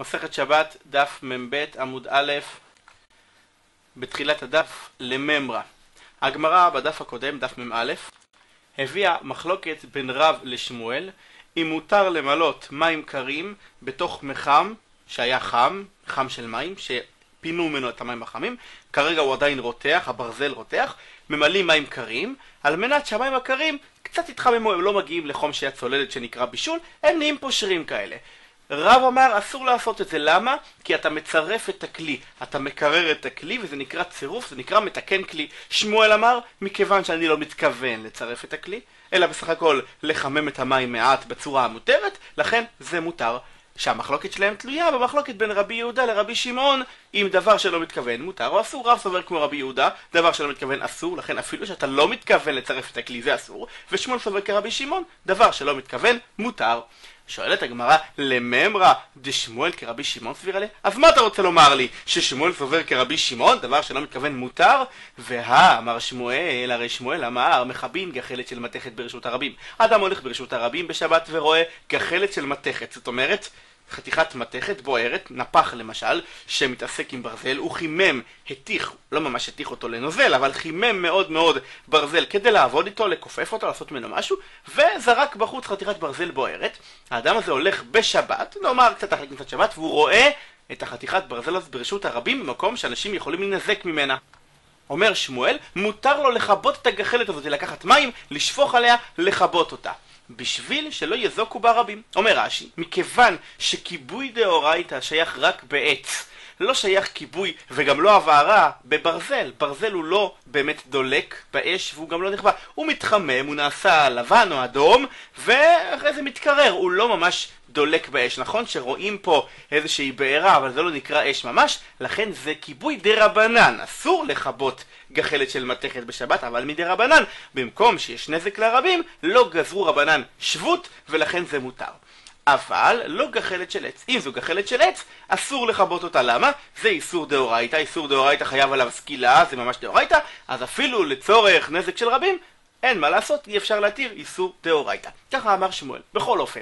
מסכת שבת, דף מ"ב, עמוד א', בתחילת הדף, לממרא. הגמרא בדף הקודם, דף מ"א, הביאה מחלוקת בין רב לשמואל, אם מותר למלות מים קרים בתוך מחם שהיה חם, חם של מים, שפינו ממנו את המים החמים, כרגע הוא עדיין רותח, הברזל רותח, ממלאים מים קרים, על מנת שהמים הקרים קצת יתחממו, הם לא מגיעים לחום שהיה צוללת שנקרא בישול, הם נהיים פושרים כאלה. רב אמר אסור לעשות את זה, למה? כי אתה מצרף את הכלי, אתה מקרר את הכלי וזה נקרא צירוף, זה נקרא מתקן כלי. שמואל אמר, מכיוון שאני לא מתכוון לצרף את הכלי, אלא בסך הכל לחמם את המים מעט בצורה המותרת, לכן זה מותר. שהמחלוקת שלהם תלויה במחלוקת בין רבי יהודה לרבי שמעון אם דבר שלא מתכוון מותר או אסור. רב סובר כמו רבי יהודה, דבר שלא מתכוון אסור, לכן אפילו שאתה לא מתכוון לצרף את הכלי זה אסור, ושמואל סובר כרבי שמעון, דבר שלא מתכוון מותר. שואלת הגמרא, לממרא דשמואל כרבי שמעון סביר עליה? אז מה אתה רוצה לומר לי? ששמואל סובר כרבי שמעון, דבר שלא מתכוון מותר? והא, אמר שמואל, הרי שמואל אמר, מכבין גחלת של מתכת ברשות הרבים. אדם הולך ברשות הרבים בשבת ורואה גחלת של מתכת, זאת אומרת, חתיכת מתכת בוערת, נפח למשל, שמתעסק עם ברזל, הוא חימם, התיך, לא ממש התיך אותו לנוזל, אבל חימם מאוד מאוד ברזל כדי לעבוד איתו, לכופף אותו, לעשות ממנו משהו, וזרק בחוץ חתיכת ברזל בוערת. האדם הזה הולך בשבת, נאמר קצת אחרי כניסת שבת, והוא רואה את החתיכת ברזל הזאת ברשות הרבים במקום שאנשים יכולים להינזק ממנה. אומר שמואל, מותר לו לכבות את הגחלת הזאת, לקחת מים, לשפוך עליה, לכבות אותה. בשביל שלא יזוקו בה רבים. אומר רש"י, מכיוון שכיבוי דאורייתא שייך רק בעץ, לא שייך כיבוי וגם לא הבערה בברזל. ברזל הוא לא באמת דולק באש והוא גם לא נכבה. הוא מתחמם, הוא נעשה לבן או אדום, ואחרי זה מתקרר, הוא לא ממש דולק באש. נכון שרואים פה איזושהי בעירה, אבל זה לא נקרא אש ממש, לכן זה כיבוי דה רבנן. אסור לכבות גחלת של מתכת בשבת, אבל מדי רבנן, במקום שיש נזק לרבים, לא גזרו רבנן שבות, ולכן זה מותר. אבל לא גחלת של עץ. אם זו גחלת של עץ, אסור לכבות אותה. למה? זה איסור דאורייתא, איסור דאורייתא חייב עליו סקילה, זה ממש דאורייתא, אז אפילו לצורך נזק של רבים, אין מה לעשות, אי אפשר להתיר איסור דאורייתא. ככה אמר שמואל. בכל אופן,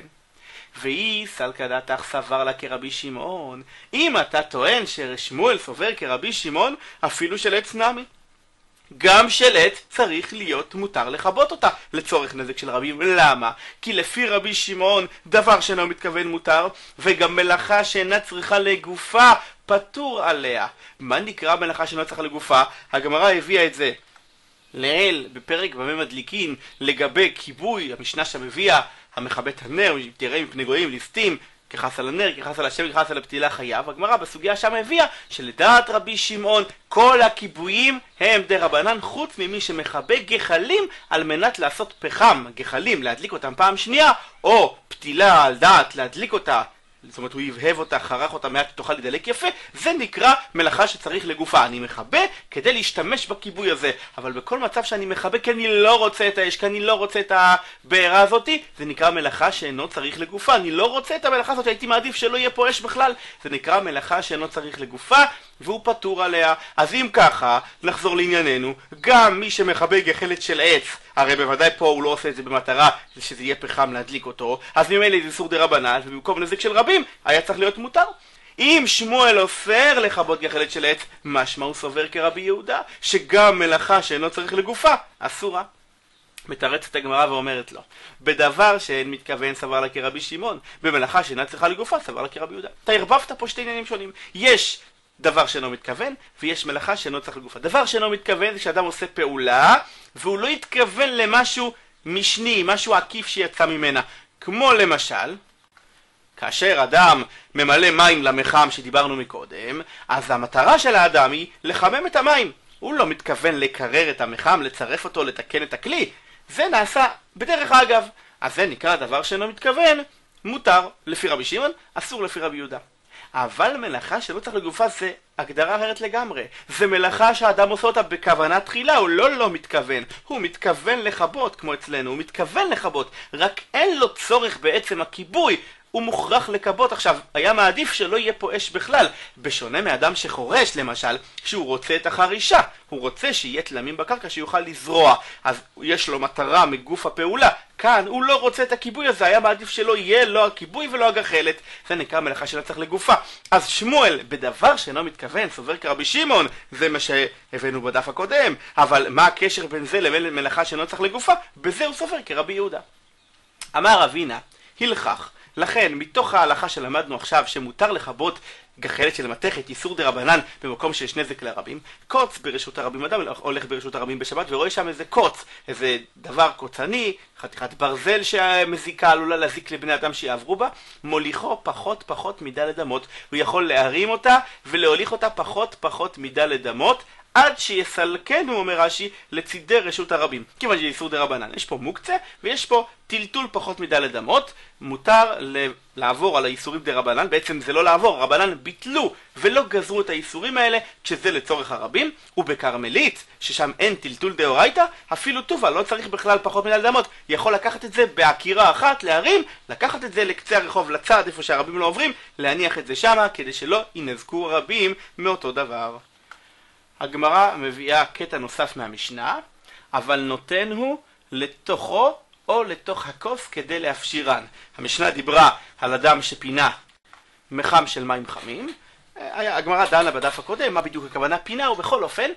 ואי סלקא דתך סבר לה כרבי שמעון. אם אתה טוען ששמואל סובר כרבי שמעון, אפילו של עץ נמי. גם של צריך להיות מותר לכבות אותה לצורך נזק של רבים. למה? כי לפי רבי שמעון דבר שאינו מתכוון מותר וגם מלאכה שאינה צריכה לגופה פטור עליה. מה נקרא מלאכה שאינה צריכה לגופה? הגמרא הביאה את זה לעיל בפרק במה מדליקין לגבי כיבוי, המשנה שם הביאה המכבה את הנר, תראה מפני גויים ליסטים ככעס על הנר, ככעס על השם, ככעס על הפתילה חייב. הגמרא בסוגיה שם הביאה שלדעת רבי שמעון כל הכיבויים הם דה רבנן חוץ ממי שמכבה גחלים על מנת לעשות פחם, גחלים, להדליק אותם פעם שנייה, או פתילה על דעת להדליק אותה זאת אומרת הוא יבהב אותה, חרך אותה מעט, תוכל לדלק יפה, זה נקרא מלאכה שצריך לגופה. אני מכבה כדי להשתמש בכיבוי הזה, אבל בכל מצב שאני מכבה כי אני לא רוצה את האש, כי אני לא רוצה את הבעירה הזאתי, זה נקרא מלאכה שאינו צריך לגופה. אני לא רוצה את המלאכה הזאת, הייתי מעדיף שלא יהיה פה אש בכלל. זה נקרא מלאכה שאינו צריך לגופה, והוא פטור עליה. אז אם ככה, נחזור לענייננו, גם מי שמכבה גחלת של עץ, הרי בוודאי פה הוא לא עושה את זה במטרה שזה יהיה פחם להדליק אותו, אז ממילא זה איסור דה רבנן, ובמקום נזק של רבים, היה צריך להיות מותר. אם שמואל אוסר לכבות גחלת של עץ, משמע הוא סובר כרבי יהודה, שגם מלאכה שאינו צריך לגופה, אסורה. מתרצת הגמרא ואומרת לו, בדבר שאין מתכוון סבר לה כרבי שמעון, במלאכה שאינה צריכה לגופה סבר לה כרבי יהודה. אתה ערבבת פה שתי עניינים שונים. יש דבר שאינו מתכוון, ויש מלאכה שאינו צריך לגופה. דבר שאינו מתכוון זה שאדם עושה פעולה, והוא לא התכוון למשהו משני, משהו עקיף שיצא ממנה. כמו למשל, כאשר אדם ממלא מים למחם שדיברנו מקודם, אז המטרה של האדם היא לחמם את המים. הוא לא מתכוון לקרר את המחם, לצרף אותו, לתקן את הכלי. זה נעשה בדרך אגב. אז זה נקרא דבר שאינו מתכוון, מותר לפי רבי שמעון, אסור לפי רבי יהודה. אבל מלאכה שלא צריך לגופה זה הגדרה אחרת לגמרי. זה מלאכה שהאדם עושה אותה בכוונה תחילה, הוא לא לא מתכוון. הוא מתכוון לכבות, כמו אצלנו, הוא מתכוון לכבות, רק אין לו צורך בעצם הכיבוי. הוא מוכרח לכבות. עכשיו, היה מעדיף שלא יהיה פה אש בכלל, בשונה מאדם שחורש למשל, שהוא רוצה את החרישה, הוא רוצה שיהיה תלמים בקרקע שיוכל לזרוע, אז יש לו מטרה מגוף הפעולה, כאן הוא לא רוצה את הכיבוי הזה, היה מעדיף שלא יהיה לא הכיבוי ולא הגחלת, זה נקרא מלאכה של הצלח לגופה. אז שמואל, בדבר שאינו מתכוון, סובר כרבי שמעון, זה מה שהבאנו בדף הקודם, אבל מה הקשר בין זה לבין מלאכה שאינו צריך לגופה? בזה הוא סובר כרבי יהודה. אמר אבינה, הלכך, לכן מתוך ההלכה שלמדנו עכשיו שמותר לכבות גחלת של מתכת, איסור דה רבנן במקום שיש נזק לרבים, קוץ ברשות הרבים, אדם הולך ברשות הרבים בשבת ורואה שם איזה קוץ, איזה דבר קוצני, חתיכת ברזל שהמזיקה עלולה להזיק לבני אדם שיעברו בה, מוליכו פחות פחות מדלת אמות, הוא יכול להרים אותה ולהוליך אותה פחות פחות מדלת אמות עד שיסלקנו, אומר רש"י, לצידי רשות הרבים. כיוון שזה איסור דה רבנן. יש פה מוקצה ויש פה טלטול פחות מדלת אמות. מותר לעבור על האיסורים דה רבנן, בעצם זה לא לעבור, רבנן ביטלו ולא גזרו את האיסורים האלה כשזה לצורך הרבים. ובכרמלית, ששם אין טלטול דאורייתא, אפילו טובה לא צריך בכלל פחות מדלת אמות. יכול לקחת את זה בעקירה אחת, להרים, לקחת את זה לקצה הרחוב לצד איפה שהרבים לא עוברים, להניח את זה שמה כדי שלא ינזקו רבים מאותו דבר. הגמרא מביאה קטע נוסף מהמשנה, אבל נותן הוא לתוכו או לתוך הכוס כדי להפשירן. המשנה דיברה על אדם שפינה מחם של מים חמים, הגמרא דנה בדף הקודם מה בדיוק הכוונה פינה, ובכל אופן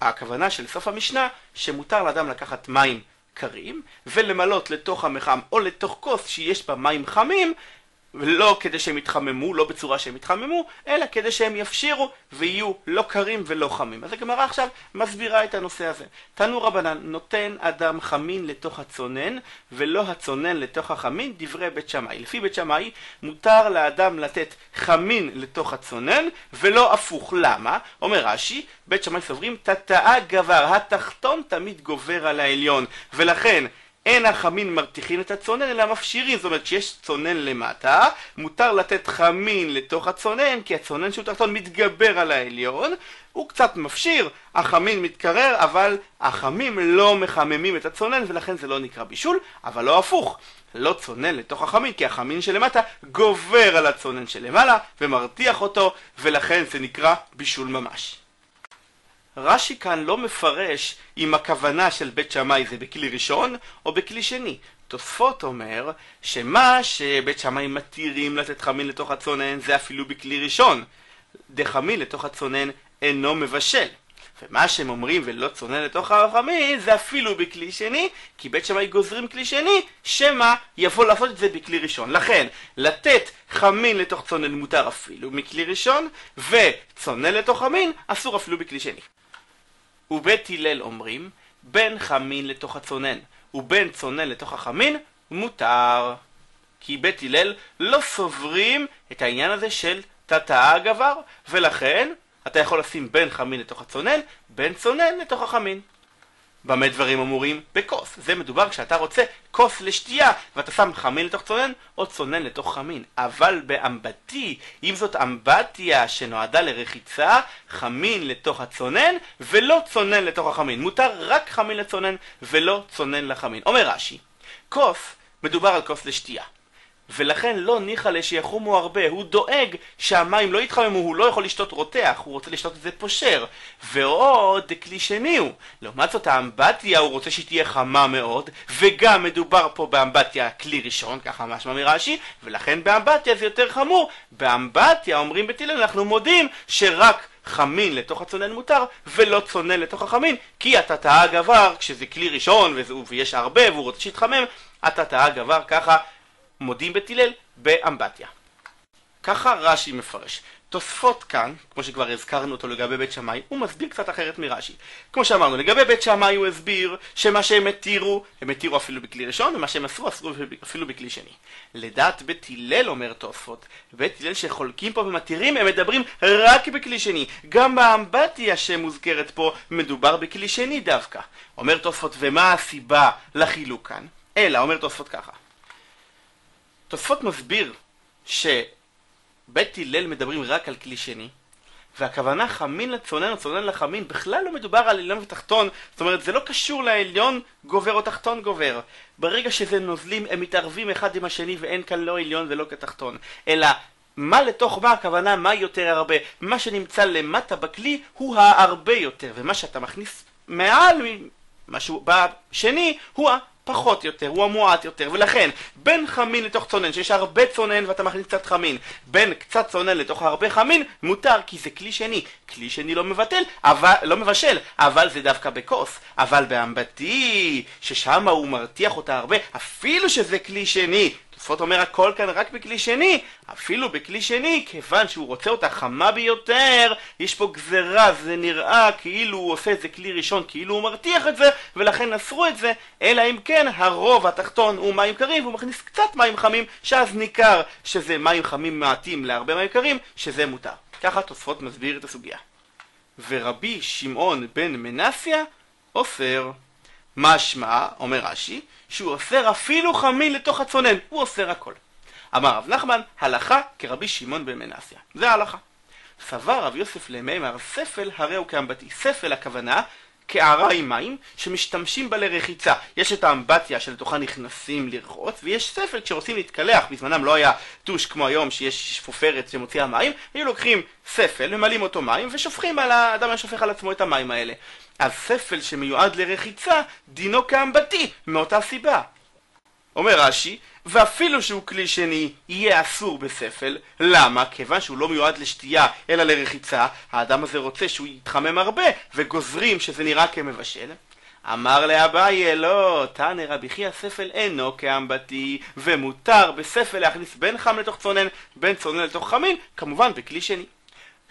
הכוונה של סוף המשנה שמותר לאדם לקחת מים קרים ולמלות לתוך המחם או לתוך כוס שיש בה מים חמים ולא כדי שהם יתחממו, לא בצורה שהם יתחממו, אלא כדי שהם יפשירו ויהיו לא קרים ולא חמים. אז הגמרא עכשיו מסבירה את הנושא הזה. תנו רבנן, נותן אדם חמין לתוך הצונן, ולא הצונן לתוך החמין, דברי בית שמאי. לפי בית שמאי, מותר לאדם לתת חמין לתוך הצונן, ולא הפוך. למה? אומר רש"י, בית שמאי סוברים, תתאה גבר, התחתון תמיד גובר על העליון, ולכן אין החמין מרתיחין את הצונן אלא מפשירים, זאת אומרת שיש צונן למטה, מותר לתת חמין לתוך הצונן כי הצונן שהוא תחתון מתגבר על העליון, הוא קצת מפשיר, החמין מתקרר אבל החמים לא מחממים את הצונן ולכן זה לא נקרא בישול, אבל לא הפוך, לא צונן לתוך החמין כי החמין שלמטה גובר על הצונן שלמעלה ומרתיח אותו ולכן זה נקרא בישול ממש. רש"י כאן לא מפרש אם הכוונה של בית שמאי זה בכלי ראשון או בכלי שני. תוספות אומר שמה שבית שמאי מתירים לתת חמין לתוך הצונן זה אפילו בכלי ראשון. דחמין לתוך הצונן אינו מבשל. ומה שהם אומרים ולא צונן לתוך החמין זה אפילו בכלי שני, כי בית שמאי גוזרים כלי שני, שמא יבוא לעשות את זה בכלי ראשון. לכן, לתת חמין לתוך צונן מותר אפילו מכלי ראשון, וצונן לתוך חמין אסור אפילו בכלי שני. ובית הלל אומרים, בין חמין לתוך הצונן ובין צונן לתוך החמין, מותר. כי בית הלל לא סוברים את העניין הזה של תתאה גבר, ולכן אתה יכול לשים בין חמין לתוך הצונן, בין צונן לתוך החמין. במה דברים אמורים? בכוס. זה מדובר כשאתה רוצה כוס לשתייה, ואתה שם חמין לתוך צונן, או צונן לתוך חמין. אבל באמבטי, אם זאת אמבטיה שנועדה לרחיצה, חמין לתוך הצונן, ולא צונן לתוך החמין. מותר רק חמין לצונן, ולא צונן לחמין. אומר רש"י, כוס, מדובר על כוס לשתייה. ולכן לא ניחא לשיחומו הרבה, הוא דואג שהמים לא יתחממו, הוא לא יכול לשתות רותח, הוא רוצה לשתות את זה פושר. ועוד כלי שני הוא, לעומת זאת האמבטיה הוא רוצה שהיא תהיה חמה מאוד, וגם מדובר פה באמבטיה כלי ראשון, ככה משמע מרש"י, ולכן באמבטיה זה יותר חמור. באמבטיה אומרים בתהילים אנחנו מודים שרק חמין לתוך הצונן מותר, ולא צונן לתוך החמין, כי התתאה גבר, כשזה כלי ראשון ויש הרבה והוא רוצה שיתחמם, התתאה גבר ככה מודים בית הלל באמבטיה. ככה רש"י מפרש. תוספות כאן, כמו שכבר הזכרנו אותו לגבי בית שמאי, הוא מסביר קצת אחרת מרש"י. כמו שאמרנו, לגבי בית שמאי הוא הסביר שמה שהם התירו, הם התירו אפילו בכלי ראשון, ומה שהם אסרו, אסרו אפילו בכלי שני. לדעת בית הלל, אומר תוספות, בית הלל שחולקים פה ומתירים, הם מדברים רק בכלי שני. גם באמבטיה שמוזכרת פה, מדובר בכלי שני דווקא. אומר תוספות, ומה הסיבה לחילוק כאן? אלא, אומר תוספות ככה. תוספות מסביר שבית הלל מדברים רק על כלי שני, והכוונה חמין לצונן או צונן לחמין, בכלל לא מדובר על עליון ותחתון, זאת אומרת זה לא קשור לעליון גובר או תחתון גובר. ברגע שזה נוזלים הם מתערבים אחד עם השני ואין כאן לא עליון ולא כתחתון. אלא מה לתוך מה הכוונה מה יותר הרבה. מה שנמצא למטה בכלי הוא ההרבה יותר, ומה שאתה מכניס מעל משהו בשני הוא פחות יותר, הוא המועט יותר, ולכן בין חמין לתוך צונן, שיש הרבה צונן ואתה מכניס קצת חמין, בין קצת צונן לתוך הרבה חמין, מותר, כי זה כלי שני. כלי שני לא מבטל, אבל, לא מבשל, אבל זה דווקא בכוס. אבל באמבטי, ששם הוא מרתיח אותה הרבה, אפילו שזה כלי שני, תוספות אומר הכל כאן רק בכלי שני, אפילו בכלי שני, כיוון שהוא רוצה אותה חמה ביותר, יש פה גזרה, זה נראה כאילו הוא עושה את זה כלי ראשון, כאילו הוא מרתיח את זה, ולכן אסרו את זה, אלא אם כן הרוב התחתון הוא מים קרים, והוא מכניס קצת מים חמים, שאז ניכר שזה מים חמים מעטים להרבה מים קרים, שזה מותר. ככה תוספות מסביר את הסוגיה. ורבי שמעון בן מנסיה אוסר. משמע, אומר רש"י, שהוא אוסר אפילו חמין לתוך הצונן, הוא אוסר הכל. אמר רב נחמן, הלכה כרבי שמעון בן מנסיה. זה ההלכה. סבר רב יוסף למימר, ספל הרי הוא כאמבטי. ספל הכוונה קערה עם מים שמשתמשים בה לרחיצה. יש את האמבטיה שלתוכה נכנסים לרחוץ, ויש ספל כשרוצים להתקלח, בזמנם לא היה טוש כמו היום שיש שפופרת שמוציאה מים, היו לוקחים ספל, ממלאים אותו מים ושופכים על האדם השופך על עצמו את המים האלה. אז ספל שמיועד לרחיצה, דינו כאמבטי, מאותה סיבה. אומר רש"י, ואפילו שהוא כלי שני, יהיה אסור בספל. למה? כיוון שהוא לא מיועד לשתייה, אלא לרחיצה, האדם הזה רוצה שהוא יתחמם הרבה, וגוזרים שזה נראה כמבשל. אמר לאביי, לא, תנא רבי חייא ספל אינו כאמבטי, ומותר בספל להכניס בין חם לתוך צונן, בין צונן לתוך חמין, כמובן בכלי שני.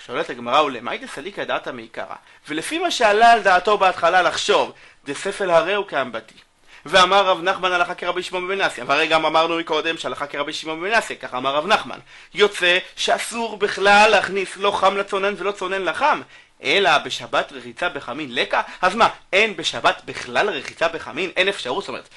שואלת הגמרא ולמאי דסליקא דעתא מעיקרא ולפי מה שעלה על דעתו בהתחלה לחשוב דספל הרי הוא כאמבטי ואמר רב נחמן הלכה כרבי שמעון בן והרי גם אמרנו מקודם שהלכה כרבי שמעון בן ככה אמר רב נחמן יוצא שאסור בכלל להכניס לא חם לצונן ולא צונן לחם אלא בשבת רחיצה בחמין לקה? אז מה, אין בשבת בכלל רחיצה בחמין? אין אפשרות? זאת אומרת,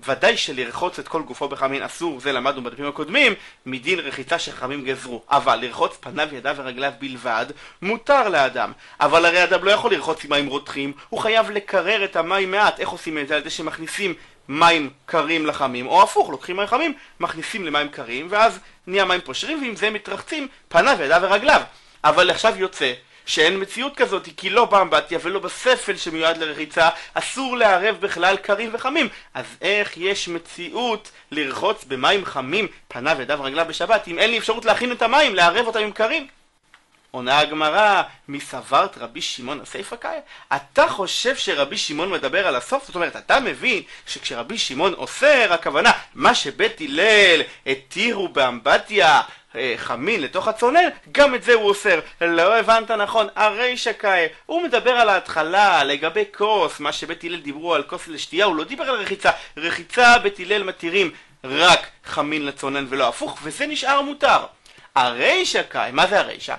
ודאי שלרחוץ את כל גופו בחמין אסור, זה למדנו בדפים הקודמים, מדין רחיצה שחכמים גזרו. אבל לרחוץ פניו, ידיו ורגליו בלבד, מותר לאדם. אבל הרי אדם לא יכול לרחוץ עם מים רותחים, הוא חייב לקרר את המים מעט. איך עושים את זה? על ידי שמכניסים מים קרים לחמים, או הפוך, לוקחים מים חמים, מכניסים למים קרים, ואז נהיה מים פושרים, ועם זה מתרחצים פניו, ידיו ורגליו. אבל עכשיו יוצא שאין מציאות כזאת, כי לא באמבטיה ולא בספל שמיועד לרחיצה, אסור לערב בכלל קרים וחמים. אז איך יש מציאות לרחוץ במים חמים, פניו, ידיו ורגליו בשבת, אם אין לי אפשרות להכין את המים, לערב אותם עם קרים? עונה הגמרא, מי סברת רבי שמעון הסיפא קאי? אתה חושב שרבי שמעון מדבר על הסוף? זאת אומרת, אתה מבין שכשרבי שמעון אוסר, הכוונה, מה שבית הלל התירו באמבטיה, חמין לתוך הצונן, גם את זה הוא אוסר. לא הבנת נכון, הרישא קאי. הוא מדבר על ההתחלה, לגבי כוס, מה שבית הלל דיברו על כוס לשתייה, הוא לא דיבר על רחיצה. רחיצה בית הלל מתירים רק חמין לצונן ולא הפוך, וזה נשאר מותר. הרישא קאי, מה זה הרישא?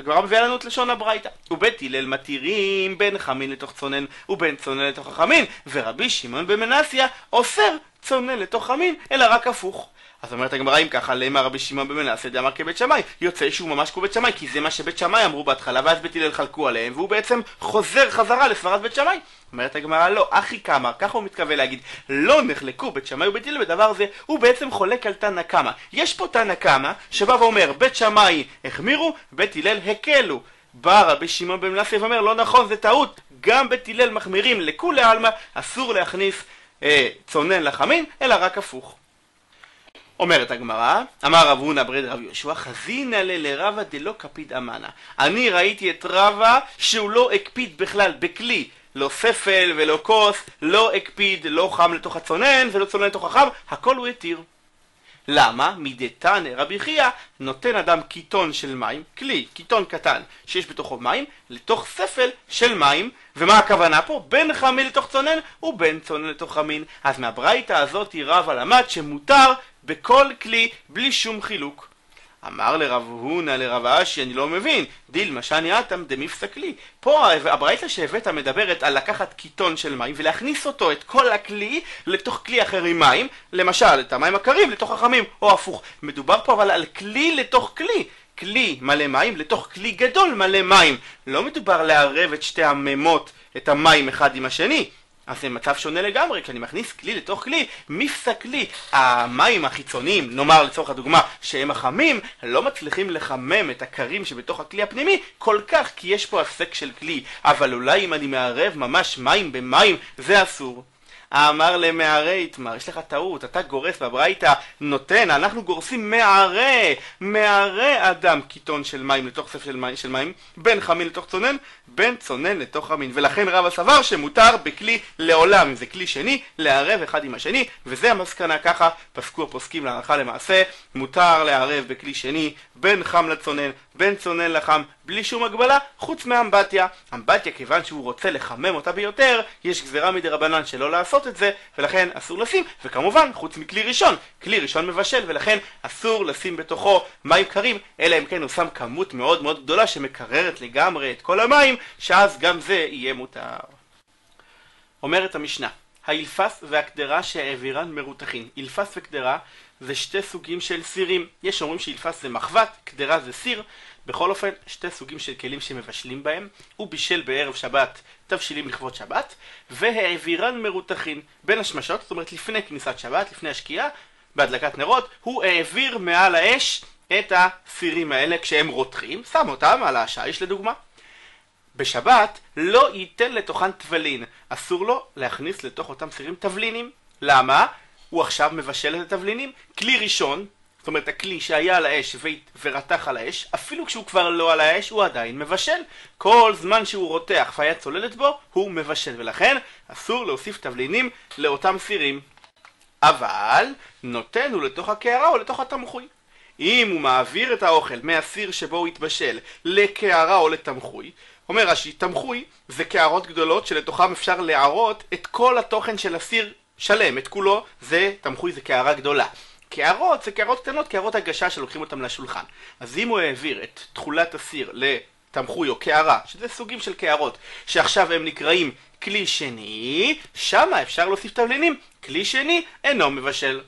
הגמרא מביאה לנו את לשון הברייתא. ובית הלל מתירים בין חמין לתוך צונן ובין צונן לתוך החמין, ורבי שמעון בן מנסיה אוסר צונן לתוך חמין, אלא רק הפוך. אז אומרת הגמרא אם ככה, למה רבי שמעון בן מנסיה דאמר כבית שמאי? יוצא שהוא ממש כמו בית שמאי, כי זה מה שבית שמאי אמרו בהתחלה, ואז בית הלל חלקו עליהם, והוא בעצם חוזר חזרה לסברת בית שמאי. אומרת הגמרא לא, אחי קמא, ככה הוא מתכוון להגיד, לא נחלקו בית שמאי ובית הלל בדבר זה, הוא בעצם חולק על תנא קמא. יש פה תנא קמא, שבא ואומר, בית שמאי החמירו, בית הלל הקלו. בא רבי שמעון בן מנסיה ואומר, לא נכון, זה טעות, גם בית הלל מחמירים לכולי עלמא, אסור להכניס אה, צונן לחמין, אלא רק הפוך. אומרת הגמרא, אמר רב הונא ברד רב יהושע, חזינא לרבא דלא קפיד אמנה. אני ראיתי את רבא שהוא לא הקפיד בכלל בכלי, לא ספל ולא כוס, לא הקפיד, לא חם לתוך הצונן ולא צונן לתוך החם, הכל הוא התיר. למה? מדתנא רבי חייא נותן אדם קיטון של מים, כלי, קיטון קטן שיש בתוכו מים, לתוך ספל של מים, ומה הכוונה פה? בין חמין לתוך צונן ובין צונן לתוך חמין. אז מהברייתא הזאת רבא למד שמותר בכל כלי בלי שום חילוק. אמר לרב הונא לרב אשי, אני לא מבין, דילמה שאני אטם דמיפסק לי. פה הברייתא שהבאת מדברת על לקחת קיטון של מים ולהכניס אותו, את כל הכלי, לתוך כלי אחר עם מים, למשל, את המים הקרים לתוך החמים, או הפוך. מדובר פה אבל על כלי לתוך כלי. כלי מלא מים לתוך כלי גדול מלא מים. לא מדובר לערב את שתי המימות, את המים אחד עם השני. אז זה מצב שונה לגמרי, כי אני מכניס כלי לתוך כלי, מפסק כלי. המים החיצוניים, נאמר לצורך הדוגמה, שהם החמים, לא מצליחים לחמם את הקרים שבתוך הכלי הפנימי כל כך, כי יש פה הפסק של כלי. אבל אולי אם אני מערב ממש מים במים, זה אסור. אמר למערה יתמר, יש לך טעות, אתה גורס בברייתא נותן, אנחנו גורסים מערה, מערה אדם קיטון של מים לתוך סף של מים, של מים בין חמין לתוך צונן, בין צונן לתוך חמין. ולכן רב הסבר שמותר בכלי לעולם, אם זה כלי שני, לערב אחד עם השני, וזה המסקנה ככה, פסקו הפוסקים להלכה למעשה, מותר לערב בכלי שני בין חם לצונן, בין צונן לחם, בלי שום הגבלה, חוץ מאמבטיה. אמבטיה, כיוון שהוא רוצה לחמם אותה ביותר, יש גזירה מדי רבנן שלא לעשות את זה, ולכן אסור לשים, וכמובן, חוץ מכלי ראשון, כלי ראשון מבשל, ולכן אסור לשים בתוכו מים קרים, אלא אם כן הוא שם כמות מאוד מאוד גדולה שמקררת לגמרי את כל המים, שאז גם זה יהיה מותר. אומרת המשנה, האילפס והקדרה שהעבירן מרותחים. אילפס וקדרה זה שתי סוגים של סירים. יש שאומרים שאילפס זה מחבת, קדרה זה סיר. בכל אופן, שתי סוגים של כלים שמבשלים בהם. הוא בישל בערב שבת תבשילים לכבוד שבת, והעבירן מרותחין בין השמשות, זאת אומרת לפני כניסת שבת, לפני השקיעה, בהדלקת נרות, הוא העביר מעל האש את הסירים האלה כשהם רותחים, שם אותם על השיש לדוגמה. בשבת לא ייתן לתוכן תבלין, אסור לו להכניס לתוך אותם סירים תבלינים. למה? הוא עכשיו מבשל את התבלינים. כלי ראשון, זאת אומרת הכלי שהיה על האש ורתח על האש, אפילו כשהוא כבר לא על האש הוא עדיין מבשל. כל זמן שהוא רותח והיה צוללת בו, הוא מבשל, ולכן אסור להוסיף תבלינים לאותם סירים. אבל נותן הוא לתוך הקערה או לתוך התמחוי. אם הוא מעביר את האוכל מהסיר שבו הוא התבשל לקערה או לתמחוי, אומר רש"י, תמחוי זה קערות גדולות שלתוכם אפשר להערות את כל התוכן של הסיר שלם, את כולו, זה תמחוי זה קערה גדולה. קערות זה קערות קטנות, קערות הגשה שלוקחים אותם לשולחן. אז אם הוא העביר את תכולת הסיר לתמחוי או קערה, שזה סוגים של קערות, שעכשיו הם נקראים כלי שני, שמה אפשר להוסיף תבלינים. כלי שני אינו מבשל.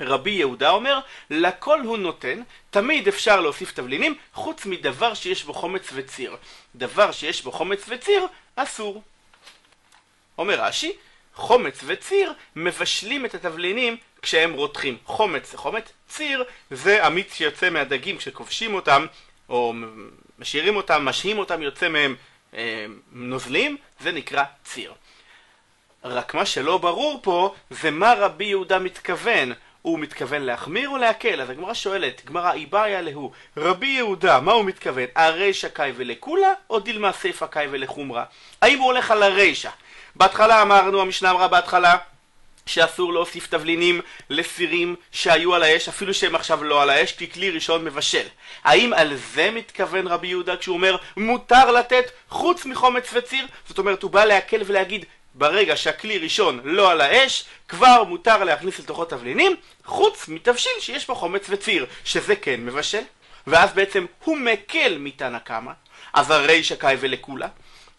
רבי יהודה אומר, לכל הוא נותן, תמיד אפשר להוסיף תבלינים, חוץ מדבר שיש בו חומץ וציר. דבר שיש בו חומץ וציר, אסור. אומר רש"י, חומץ וציר מבשלים את התבלינים כשהם רותחים. חומץ זה חומץ, ציר זה המיץ שיוצא מהדגים כשכובשים אותם, או משאירים אותם, משהים אותם, יוצא מהם אה, נוזלים, זה נקרא ציר. רק מה שלא ברור פה זה מה רבי יהודה מתכוון. הוא מתכוון להחמיר או להקל? אז הגמרא שואלת, גמרא איבעיה להו, רבי יהודה, מה הוא מתכוון? הרישא קאי ולקולה, או דילמה סיפא קאי ולחומרה? האם הוא הולך על הרישא? בהתחלה אמרנו, המשנה אמרה בהתחלה, שאסור להוסיף תבלינים לסירים שהיו על האש, אפילו שהם עכשיו לא על האש, כי כלי ראשון מבשל. האם על זה מתכוון רבי יהודה כשהוא אומר מותר לתת חוץ מחומץ וציר? זאת אומרת, הוא בא להקל ולהגיד ברגע שהכלי ראשון לא על האש, כבר מותר להכניס לתוכו תבלינים, חוץ מתבשיל שיש בו חומץ וציר, שזה כן מבשל. ואז בעצם הוא מקל מתנא קמא, אז הרישא קאי ולקולה.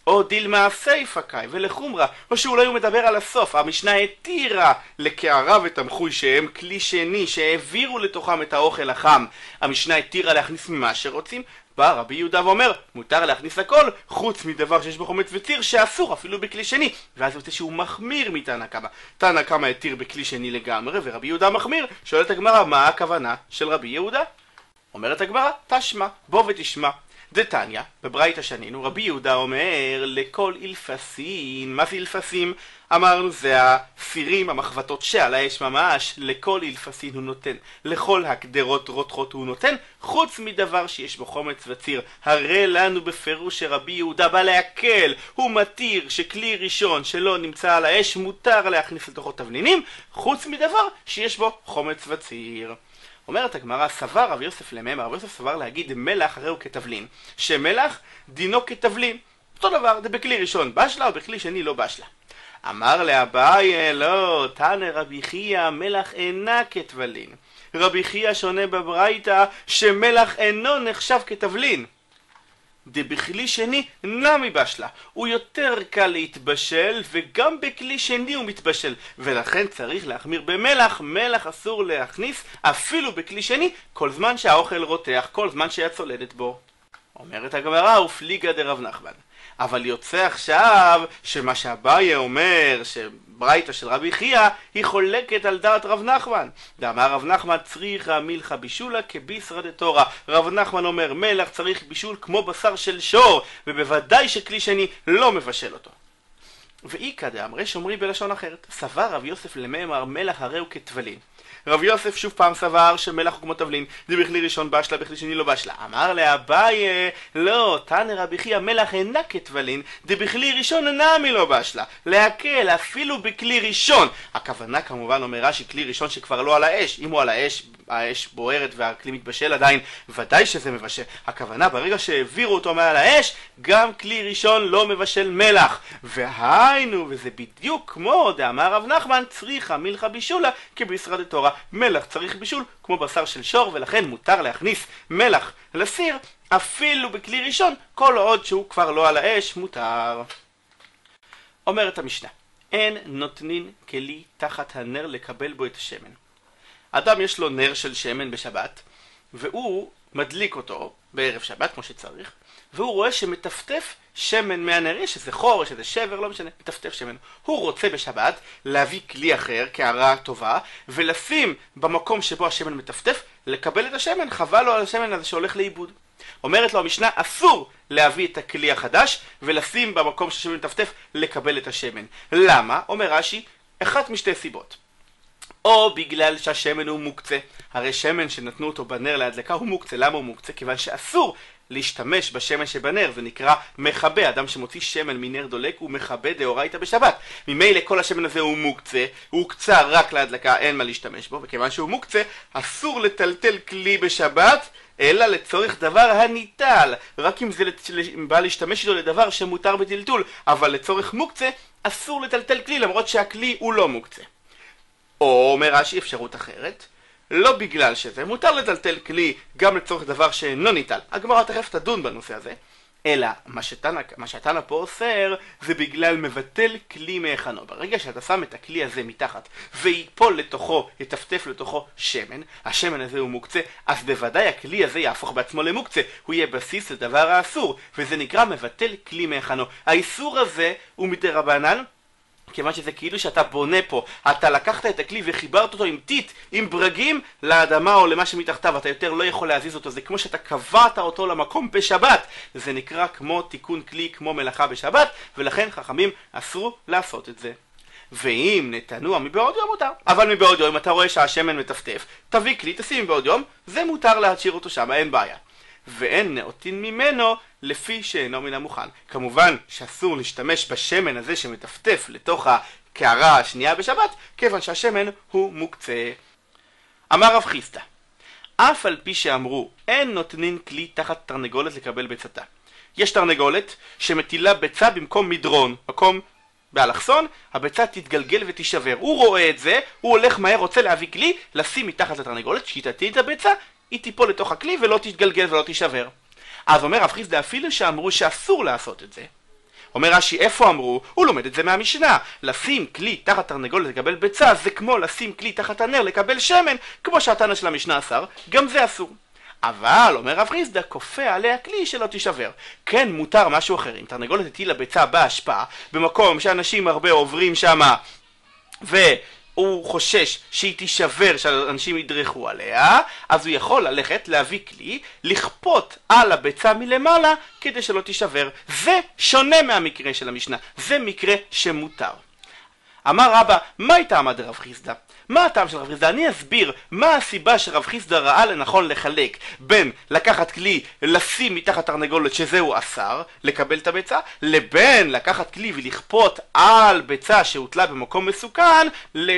או דילמה סיפא קאי ולחומרה, או שאולי הוא מדבר על הסוף, המשנה התירה לקערה ותמחוי שהם כלי שני שהעבירו לתוכם את האוכל החם, המשנה התירה להכניס ממה שרוצים, בא רבי יהודה ואומר, מותר להכניס הכל, חוץ מדבר שיש בו חומץ וציר, שאסור אפילו בכלי שני. ואז יוצא שהוא מחמיר מתנא קמא. תנא קמא התיר בכלי שני לגמרי, ורבי יהודה מחמיר. שואלת הגמרא, מה הכוונה של רבי יהודה? אומרת הגמרא, תשמע, בוא ותשמע. דתניא, בברייתא שנינו, רבי יהודה אומר לכל אילפסין, מה זה אילפסים? אמרנו זה הסירים, המחבטות שעל האש ממש, לכל אילפסין הוא נותן, לכל הקדרות רותחות הוא נותן, חוץ מדבר שיש בו חומץ וציר. הרי לנו בפירוש שרבי יהודה בא להקל, הוא מתיר שכלי ראשון שלא נמצא על האש מותר להכניס לתוכו תבלינים, חוץ מדבר שיש בו חומץ וציר. אומרת הגמרא, סבר רב יוסף למימר, רב יוסף סבר להגיד מלח הרי הוא כתבלין, שמלח דינו כתבלין. אותו דבר, זה בכלי ראשון בשלה או בכלי שני לא בשלה. אמר לאביי, לא, תנא רבי חייא, מלח אינה כתבלין. רבי חייא שונה בברייתא, שמלח אינו נחשב כתבלין. דבכלי שני נמי בשלה. הוא יותר קל להתבשל וגם בכלי שני הוא מתבשל ולכן צריך להחמיר במלח, מלח אסור להכניס אפילו בכלי שני כל זמן שהאוכל רותח, כל זמן שהיה צולדת בו. אומרת הגמרא ופליגה דרב נחמן אבל יוצא עכשיו שמה שאביי אומר, שברייתא של רבי חייא, היא חולקת על דעת רב נחמן. ואמר רב נחמן צריכה מילכה בישולה כביסרא דתורא. רב נחמן אומר מלח צריך בישול כמו בשר של שור, ובוודאי שכלי שני לא מבשל אותו. ואיכא דאמרי שומרי בלשון אחרת. סבר רב יוסף למימר מלח הרי הוא כטבלין. רב יוסף שוב פעם סבר שמלח הוא כמו תבלין, זה בכלי ראשון בשלה, בכלי שני לא בשלה. אמר לאביי, לא, תנא רבי חייא מלח אינה כטבלין, דבכלי ראשון אינה מלא בשלה. להקל, אפילו בכלי ראשון. הכוונה כמובן אומר רש"י, כלי ראשון שכבר לא על האש. אם הוא על האש, האש בוערת והכלי מתבשל עדיין, ודאי שזה מבשל. הכוונה, ברגע שהעבירו אותו מעל האש, גם כלי ראשון לא מבשל מלח. והיינו, וזה בדיוק כמו דאמר רב נחמן, צריכה מלכה בישולה כבישרא דתורא. מלח צריך בישול כמו בשר של שור, ולכן מותר להכניס מלח לסיר, אפילו בכלי ראשון, כל עוד שהוא כבר לא על האש, מותר. אומרת המשנה, אין נותנין כלי תחת הנר לקבל בו את השמן. אדם יש לו נר של שמן בשבת, והוא מדליק אותו בערב שבת כמו שצריך, והוא רואה שמטפטף שמן מהנר, יש איזה חור, יש איזה שבר, לא משנה, מטפטף שמן. הוא רוצה בשבת להביא כלי אחר, קערה טובה, ולשים במקום שבו השמן מטפטף, לקבל את השמן, חבל לו על השמן הזה שהולך לאיבוד. אומרת לו המשנה, אסור להביא את הכלי החדש ולשים במקום שהשמן מטפטף, לקבל את השמן. למה? אומר רש"י, אחת משתי סיבות. או בגלל שהשמן הוא מוקצה. הרי שמן שנתנו אותו בנר להדלקה הוא מוקצה. למה הוא מוקצה? כיוון שאסור להשתמש בשמן שבנר, זה נקרא מכבה. אדם שמוציא שמן מנר דולק הוא מכבה דאורייתא בשבת. ממילא כל השמן הזה הוא מוקצה, הוא הוקצה רק להדלקה, אין מה להשתמש בו, וכיוון שהוא מוקצה, אסור לטלטל כלי בשבת. אלא לצורך דבר הניטל, רק אם זה בא להשתמש איתו לדבר שמותר בטלטול, אבל לצורך מוקצה אסור לטלטל כלי למרות שהכלי הוא לא מוקצה. או אומר רש"י אפשרות אחרת, לא בגלל שזה, מותר לטלטל כלי גם לצורך דבר שאינו ניטל. הגמרא תכף תדון בנושא הזה. אלא מה שתנא, פה אוסר זה בגלל מבטל כלי מהיכנו. ברגע שאתה שם את הכלי הזה מתחת ויפול לתוכו, יטפטף לתוכו שמן, השמן הזה הוא מוקצה, אז בוודאי הכלי הזה יהפוך בעצמו למוקצה, הוא יהיה בסיס לדבר האסור, וזה נקרא מבטל כלי מהיכנו. האיסור הזה הוא מדי רבנן כיוון שזה כאילו שאתה בונה פה, אתה לקחת את הכלי וחיברת אותו עם טיט, עם ברגים, לאדמה או למה שמתחתיו, אתה יותר לא יכול להזיז אותו, זה כמו שאתה קבעת אותו למקום בשבת, זה נקרא כמו תיקון כלי, כמו מלאכה בשבת, ולכן חכמים אסרו לעשות את זה. ואם נתנוע מבעוד יום מותר, אבל מבעוד יום אתה רואה שהשמן מטפטף, תביא כלי, תשים מבעוד יום, זה מותר להשאיר אותו שם, אין בעיה. ואין נאותין ממנו לפי שאינו מן המוכן. כמובן שאסור להשתמש בשמן הזה שמטפטף לתוך הקערה השנייה בשבת, כיוון שהשמן הוא מוקצה. אמר רב חיסדא, אף על פי שאמרו אין נותנין כלי תחת תרנגולת לקבל ביצתה. יש תרנגולת שמטילה ביצה במקום מדרון, מקום באלכסון, הביצה תתגלגל ותישבר. הוא רואה את זה, הוא הולך מהר, רוצה להביא כלי, לשים מתחת לתרנגולת, שהיא תטיל את הביצה, היא תיפול לתוך הכלי ולא תתגלגל ולא תישבר. אז אומר רב חיסדא אפילו שאמרו שאסור לעשות את זה. אומר רש"י איפה אמרו? הוא לומד את זה מהמשנה. לשים כלי תחת תרנגולת לקבל ביצה זה כמו לשים כלי תחת הנר לקבל שמן, כמו שהתנא של המשנה אסר, גם זה אסור. אבל, אומר רב חיסדא, כופה עליה כלי שלא תישבר. כן, מותר משהו אחר. אם תרנגולת הטילה ביצה בהשפעה, במקום שאנשים הרבה עוברים שמה, ו... הוא חושש שהיא תישבר, שאנשים ידרכו עליה, אז הוא יכול ללכת, להביא כלי, לכפות על הביצה מלמעלה כדי שלא תישבר. זה שונה מהמקרה של המשנה, זה מקרה שמותר. אמר רבא, מה הייתה עמד רב חיסדא? מה הטעם של רב חיסדא? אני אסביר מה הסיבה שרב חיסדא ראה לנכון לחלק בין לקחת כלי, לשים מתחת תרנגולת שזהו אסר, לקבל את הביצה, לבין לקחת כלי ולכפות על ביצה שהוטלה במקום מסוכן,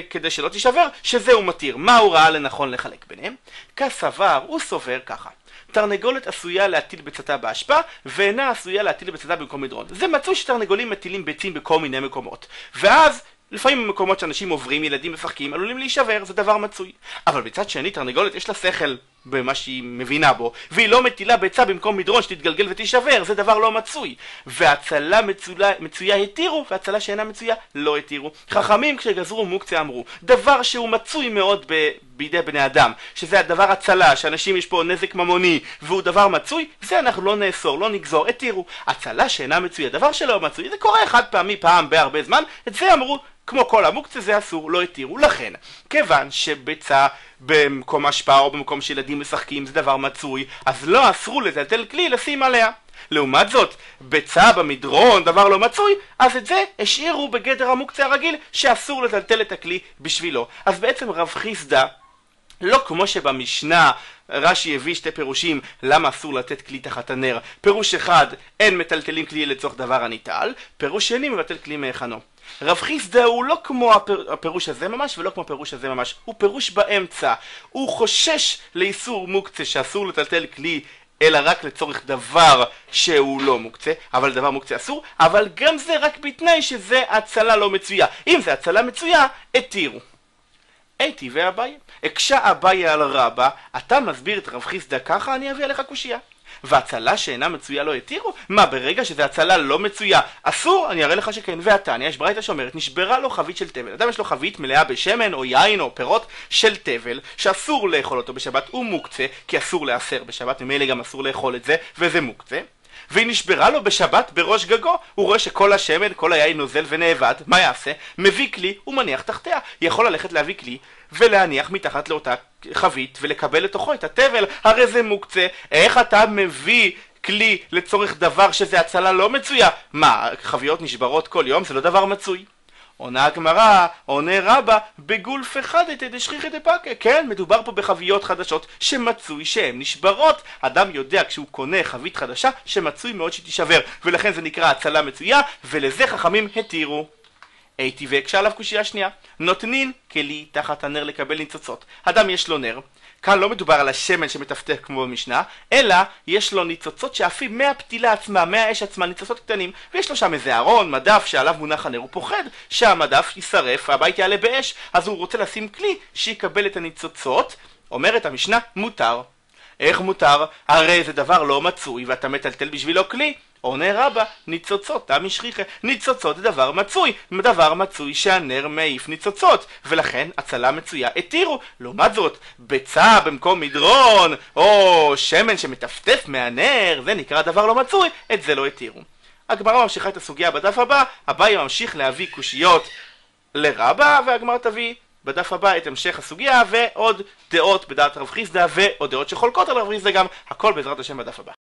כדי שלא תישבר, שזהו מתיר. מה הוא ראה לנכון לחלק ביניהם? כסבר, הוא סובר ככה. תרנגולת עשויה להטיל ביצתה באשפה, ואינה עשויה להטיל ביצתה במקום מדרון. זה מצוי שתרנגולים מטילים ביצים בכל מיני מקומות. ואז לפעמים במקומות שאנשים עוברים, ילדים משחקים, עלולים להישבר, זה דבר מצוי. אבל בצד שני, תרנגולת יש לה שכל. במה שהיא מבינה בו, והיא לא מטילה ביצה במקום מדרון שתתגלגל ותישבר, זה דבר לא מצוי. והצלה מצויה, מצויה התירו, והצלה שאינה מצויה לא התירו. חכמים כשגזרו מוקצה אמרו, דבר שהוא מצוי מאוד ב... בידי בני אדם, שזה הדבר הצלה, שאנשים יש פה נזק ממוני, והוא דבר מצוי, זה אנחנו לא נאסור, לא נגזור, התירו. הצלה שאינה מצויה, דבר שלא מצוי, זה קורה חד פעמי פעם בהרבה זמן, את זה אמרו כמו כל המוקצה זה אסור, לא התירו. לכן, כיוון שביצה במקום השפעה או במקום שילדים משחקים זה דבר מצוי, אז לא אסרו לטלטל כלי לשים עליה. לעומת זאת, ביצה במדרון, דבר לא מצוי, אז את זה השאירו בגדר המוקצה הרגיל שאסור לטלטל את הכלי בשבילו. אז בעצם רב חיסדא לא כמו שבמשנה רש"י הביא שתי פירושים למה אסור לתת כלי תחת הנר. פירוש אחד, אין מטלטלים כלי לצורך דבר הניטל, פירוש שני, מבטל כלי מהיכנו. רב חיסדא הוא לא כמו הפיר, הפירוש הזה ממש ולא כמו הפירוש הזה ממש, הוא פירוש באמצע. הוא חושש לאיסור מוקצה שאסור לטלטל כלי אלא רק לצורך דבר שהוא לא מוקצה, אבל דבר מוקצה אסור, אבל גם זה רק בתנאי שזה הצלה לא מצויה. אם זה הצלה מצויה, התירו. הייתי ואביי. הקשה אביי על רבא, אתה מסביר את רב חיסדא ככה, אני אביא עליך קושייה. והצלה שאינה מצויה לא התירו? מה, ברגע שזה הצלה לא מצויה, אסור? אני אראה לך שכן. והתניא, יש ברייתא שאומרת, נשברה לו חבית של תבל. אדם יש לו חבית מלאה בשמן או יין או פירות של תבל, שאסור לאכול אותו בשבת, הוא מוקצה, כי אסור להסר בשבת, ממילא גם אסור לאכול את זה, וזה מוקצה. והיא נשברה לו בשבת בראש גגו. הוא רואה שכל השמן, כל היין נוזל ונאבד, מה יעשה? מביא כלי ומניח תחתיה. יכול ללכת להביא כלי ולהניח מתחת לאותה חבית ולקבל לתוכו את התבל, הרי זה מוקצה. איך אתה מביא כלי לצורך דבר שזה הצלה לא מצויה? מה, חביות נשברות כל יום? זה לא דבר מצוי. עונה הגמרא, עונה רבה, בגולף אחד את דשכיחא דפקה. כן, מדובר פה בחביות חדשות שמצוי שהן נשברות. אדם יודע כשהוא קונה חבית חדשה שמצוי מאוד שתישבר, ולכן זה נקרא הצלה מצויה, ולזה חכמים התירו. הייתי והקשה עליו קושייה שנייה. נותנין כלי תחת הנר לקבל ניצוצות. אדם יש לו נר, כאן לא מדובר על השמן שמטפטף כמו במשנה, אלא יש לו ניצוצות שעפים מהפתילה עצמה, מהאש עצמה, ניצוצות קטנים, ויש לו שם איזה ארון, מדף שעליו מונח הנר, הוא פוחד שהמדף יישרף, הבית יעלה באש, אז הוא רוצה לשים כלי שיקבל את הניצוצות, אומרת המשנה, מותר. איך מותר? הרי זה דבר לא מצוי ואתה מטלטל בשבילו כלי. עונה רבה, ניצוצות, תם שכיחה. ניצוצות זה דבר מצוי, דבר מצוי שהנר מעיף ניצוצות, ולכן הצלה מצויה התירו. לעומת זאת, ביצה במקום מדרון, או שמן שמטפטף מהנר, זה נקרא דבר לא מצוי, את זה לא התירו. הגמרא ממשיכה את הסוגיה בדף הבא, אביי ממשיך להביא קושיות לרבה, והגמרא תביא בדף הבא את המשך הסוגיה ועוד דעות בדעת רב חיסדא ועוד דעות שחולקות על רב חיסדא גם, הכל בעזרת השם בדף הבא.